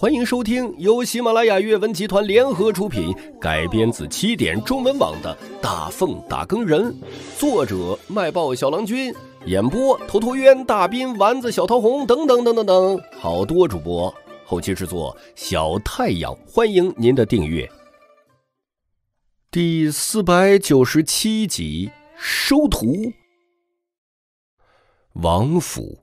欢迎收听由喜马拉雅阅文集团联合出品，改编自起点中文网的《大凤打更人》，作者卖报小郎君，演播头陀渊、大斌、丸子、小桃红等等等等等，好多主播，后期制作小太阳。欢迎您的订阅。第四百九十七集收徒。王府。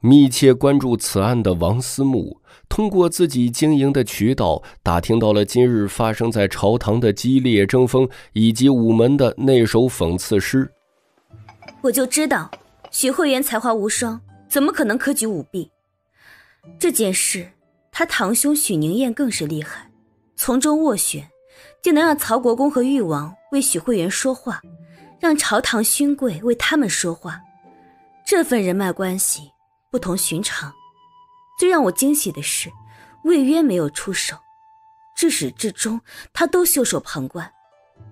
密切关注此案的王思慕，通过自己经营的渠道打听到了今日发生在朝堂的激烈争锋，以及午门的那首讽刺诗。我就知道，许慧媛才华无双，怎么可能科举舞弊？这件事，他堂兄许宁燕更是厉害，从中斡旋，就能让曹国公和誉王为许慧媛说话，让朝堂勋贵为他们说话。这份人脉关系。不同寻常，最让我惊喜的是，魏渊没有出手，至始至终他都袖手旁观。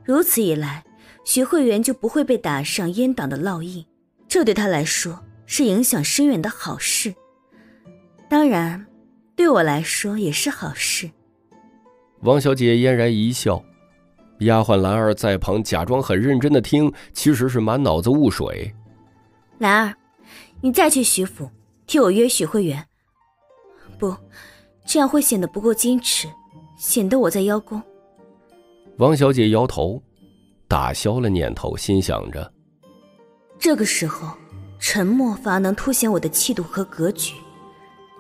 如此一来，徐慧媛就不会被打上阉党的烙印，这对他来说是影响深远的好事。当然，对我来说也是好事。王小姐嫣然一笑，丫鬟兰儿在旁假装很认真的听，其实是满脑子雾水。兰儿，你再去徐府。替我约许慧媛，不，这样会显得不够矜持，显得我在邀功。王小姐摇头，打消了念头，心想着：这个时候沉默反而能凸显我的气度和格局。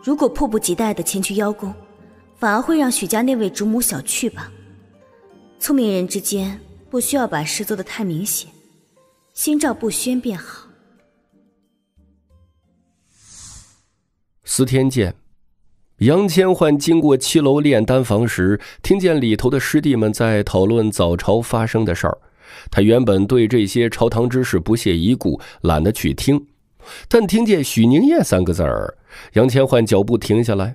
如果迫不及待的前去邀功，反而会让许家那位主母小觑吧。聪明人之间不需要把事做得太明显，心照不宣便好。司天监，杨千焕经过七楼炼丹房时，听见里头的师弟们在讨论早朝发生的事儿。他原本对这些朝堂之事不屑一顾，懒得去听。但听见许宁燕三个字儿，杨千焕脚步停下来，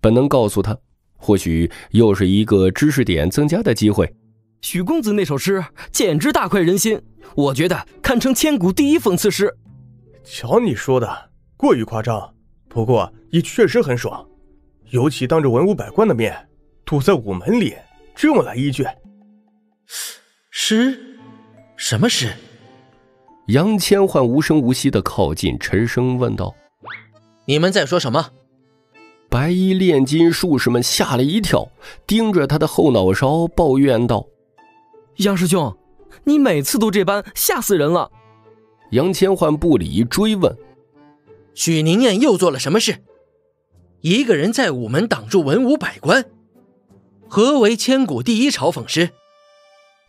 本能告诉他，或许又是一个知识点增加的机会。许公子那首诗简直大快人心，我觉得堪称千古第一讽刺诗。瞧你说的，过于夸张。不过也确实很爽，尤其当着文武百官的面，堵在午门里，这么来一句诗，什么诗？杨千焕无声无息的靠近，沉声问道：“你们在说什么？”白衣炼金术士们吓了一跳，盯着他的后脑勺，抱怨道：“杨师兄，你每次都这般，吓死人了！”杨千焕不理，追问。许宁燕又做了什么事？一个人在午门挡住文武百官，何为千古第一嘲讽诗？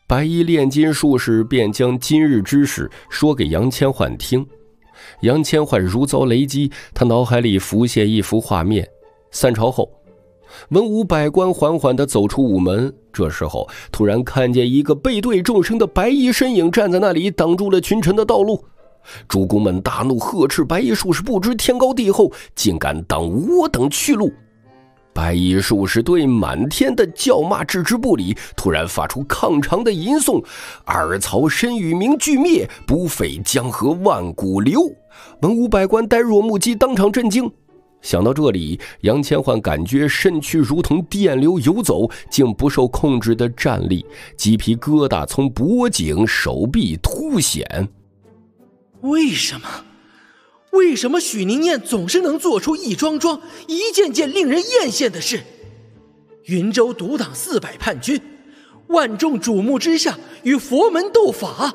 白衣炼金术士便将今日之事说给杨千焕听。杨千焕如遭雷击，他脑海里浮现一幅画面：散朝后，文武百官缓缓地走出午门，这时候突然看见一个背对众生的白衣身影站在那里，挡住了群臣的道路。主公们大怒，呵斥白衣术士不知天高地厚，竟敢挡我等去路。白衣术士对满天的叫骂置之不理，突然发出亢长的吟诵：“尔曹身与名俱灭，不废江河万古流。”文武百官呆若木鸡，当场震惊。想到这里，杨千焕感觉身躯如同电流游走，竟不受控制的站立，鸡皮疙瘩从脖颈、手臂突显。为什么？为什么许宁燕总是能做出一桩桩、一件件令人艳羡的事？云州独挡四百叛军，万众瞩目之下与佛门斗法，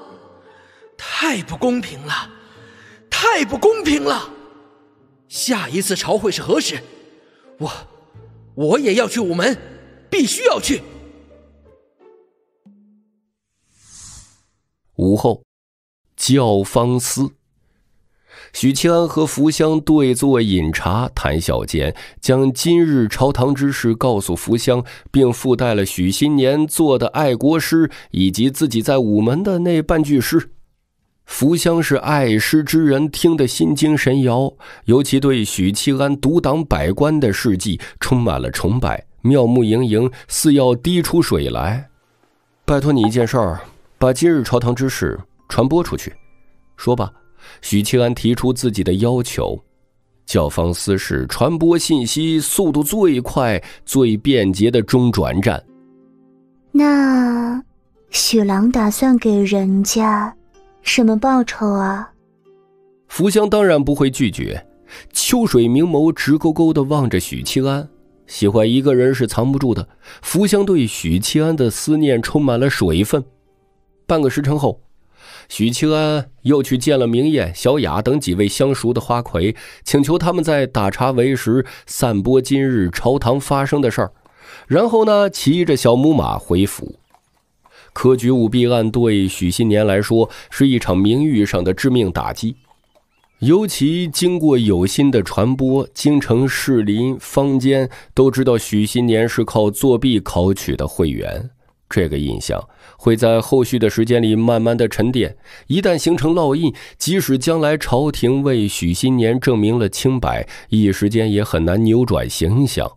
太不公平了！太不公平了！下一次朝会是何时？我，我也要去午门，必须要去。午后。教坊司，许七安和福香对坐饮茶，谈笑间，将今日朝堂之事告诉福香，并附带了许新年做的爱国诗，以及自己在午门的那半句诗。福香是爱诗之人，听得心惊神摇，尤其对许七安独挡百官的事迹充满了崇拜，妙目盈盈，似要滴出水来。拜托你一件事儿，把今日朝堂之事。传播出去，说吧。许七安提出自己的要求。教坊司是传播信息速度最快、最便捷的中转站。那许郎打算给人家什么报酬啊？福香当然不会拒绝。秋水明眸直勾勾的望着许七安，喜欢一个人是藏不住的。福香对许七安的思念充满了水分。半个时辰后，许七安又去见了明艳、小雅等几位相熟的花魁，请求他们在打茶为时散播今日朝堂发生的事儿，然后呢，骑着小母马回府。科举舞弊案对许新年来说是一场名誉上的致命打击。尤其经过有心的传播，京城士林坊间都知道许新年是靠作弊考取的会员，这个印象会在后续的时间里慢慢的沉淀。一旦形成烙印，即使将来朝廷为许新年证明了清白，一时间也很难扭转形象。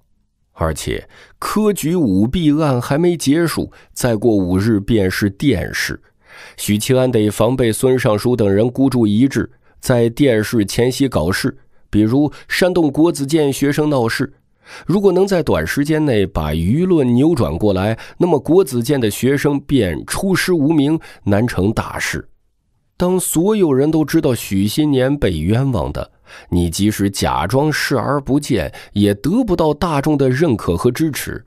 而且科举舞弊案还没结束，再过五日便是殿试，许七安得防备孙尚书等人孤注一掷。在殿试前夕搞事，比如煽动国子监学生闹事。如果能在短时间内把舆论扭转过来，那么国子监的学生便出师无名，难成大事。当所有人都知道许新年被冤枉的，你即使假装视而不见，也得不到大众的认可和支持。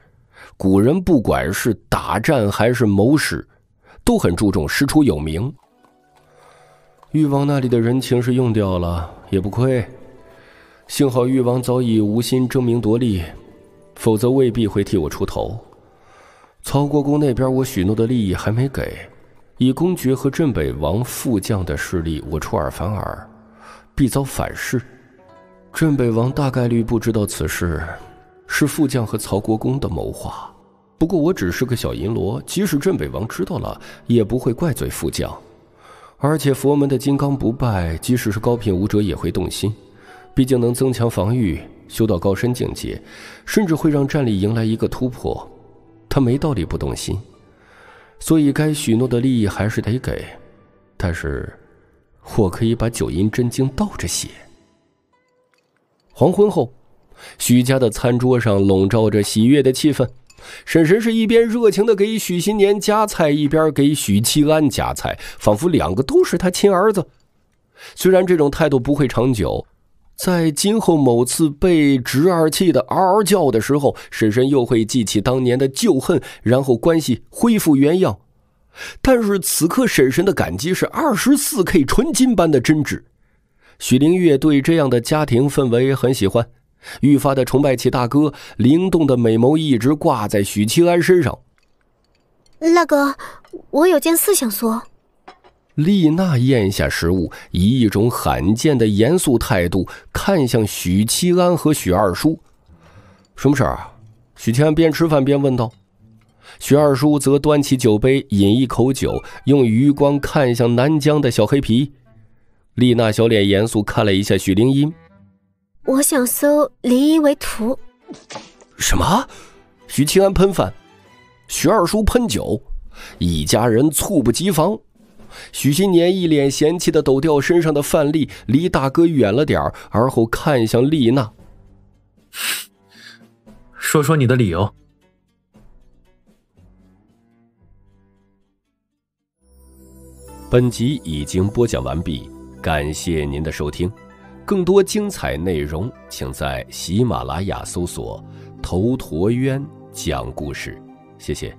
古人不管是打战还是谋事，都很注重师出有名。誉王那里的人情是用掉了，也不亏。幸好誉王早已无心争名夺利，否则未必会替我出头。曹国公那边我许诺的利益还没给，以公爵和镇北王副将的势力，我出尔反尔，必遭反噬。镇北王大概率不知道此事，是副将和曹国公的谋划。不过我只是个小银罗，即使镇北王知道了，也不会怪罪副将。而且佛门的金刚不败，即使是高品武者也会动心，毕竟能增强防御，修到高深境界，甚至会让战力迎来一个突破。他没道理不动心，所以该许诺的利益还是得给。但是，我可以把九阴真经倒着写。黄昏后，许家的餐桌上笼罩着喜悦的气氛。婶婶是一边热情的给许新年夹菜，一边给许七安夹菜，仿佛两个都是他亲儿子。虽然这种态度不会长久，在今后某次被侄儿气得嗷嗷叫的时候，婶婶又会记起当年的旧恨，然后关系恢复原样。但是此刻婶婶的感激是二十四 K 纯金般的真挚。许灵月对这样的家庭氛围很喜欢。愈发的崇拜起大哥，灵动的美眸一直挂在许七安身上。那个，我有件事想说。丽娜咽下食物，以一种罕见的严肃态度看向许七安和许二叔：“什么事儿啊？”许七安边吃饭边问道。许二叔则端起酒杯饮一口酒，用余光看向南疆的小黑皮。丽娜小脸严肃看了一下许灵音。我想收林一为徒。什么？许七安喷饭，许二叔喷酒，一家人猝不及防。许新年一脸嫌弃的抖掉身上的饭粒，离大哥远了点而后看向丽娜，说说你的理由。本集已经播讲完毕，感谢您的收听。更多精彩内容，请在喜马拉雅搜索“头陀渊讲故事”。谢谢。